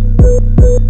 you